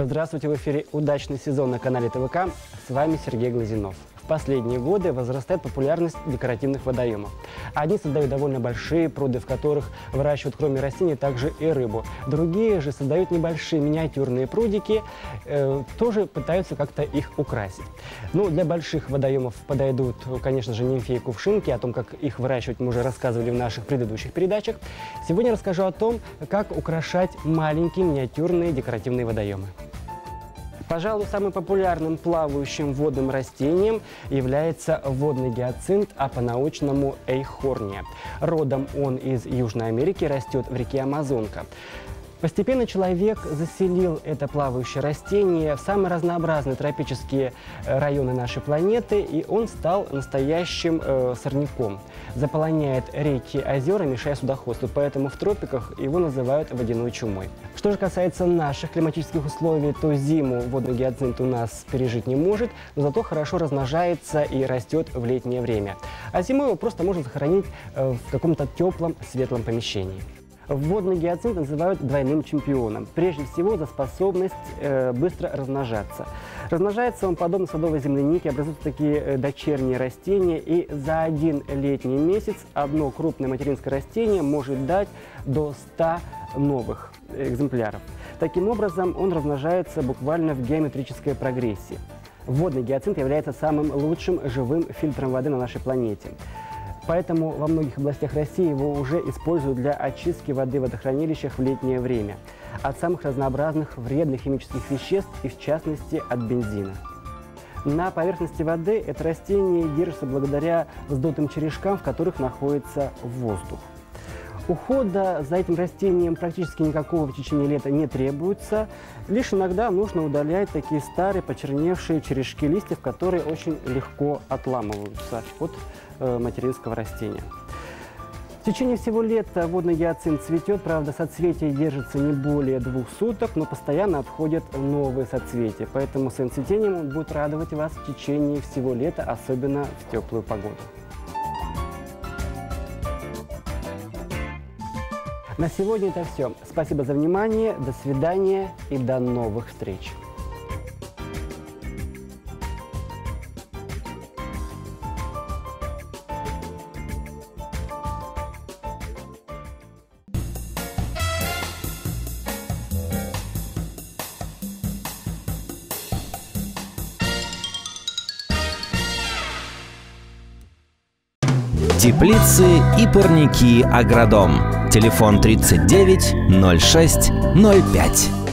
Здравствуйте, в эфире «Удачный сезон» на канале ТВК. С вами Сергей Глазинов. Последние годы возрастает популярность декоративных водоемов. Одни создают довольно большие пруды, в которых выращивают кроме растений также и рыбу. Другие же создают небольшие миниатюрные прудики, э, тоже пытаются как-то их украсить. Ну, для больших водоемов подойдут, конечно же, нимфи и кувшинки. О том, как их выращивать, мы уже рассказывали в наших предыдущих передачах. Сегодня расскажу о том, как украшать маленькие миниатюрные декоративные водоемы. Пожалуй, самым популярным плавающим водным растением является водный гиацинт, а по-научному эйхорния. Родом он из Южной Америки, растет в реке Амазонка. Постепенно человек заселил это плавающее растение в самые разнообразные тропические э, районы нашей планеты, и он стал настоящим э, сорняком. Заполоняет реки, озера, мешая судоходству, поэтому в тропиках его называют водяной чумой. Что же касается наших климатических условий, то зиму водный гиацинт у нас пережить не может, но зато хорошо размножается и растет в летнее время. А зимой его просто можно сохранить э, в каком-то теплом, светлом помещении. Водный гиацинт называют двойным чемпионом. Прежде всего за способность э, быстро размножаться. Размножается он подобно садовой землянике, образуются такие э, дочерние растения, и за один летний месяц одно крупное материнское растение может дать до 100 новых экземпляров. Таким образом, он размножается буквально в геометрической прогрессии. Водный гиацинт является самым лучшим живым фильтром воды на нашей планете. Поэтому во многих областях России его уже используют для очистки воды в водохранилищах в летнее время от самых разнообразных вредных химических веществ и в частности от бензина. На поверхности воды это растение держится благодаря вздутым черешкам, в которых находится воздух. Ухода за этим растением практически никакого в течение лета не требуется. Лишь иногда нужно удалять такие старые почерневшие черешки листьев, которые очень легко отламываются от э, материнского растения. В течение всего лета водный гиацинт цветет, правда, соцветие держится не более двух суток, но постоянно отходят новые соцветия. Поэтому своим цветением он будет радовать вас в течение всего лета, особенно в теплую погоду. На сегодня это все. Спасибо за внимание, до свидания и до новых встреч. Теплицы и парники Агродом. Телефон 39 06 05.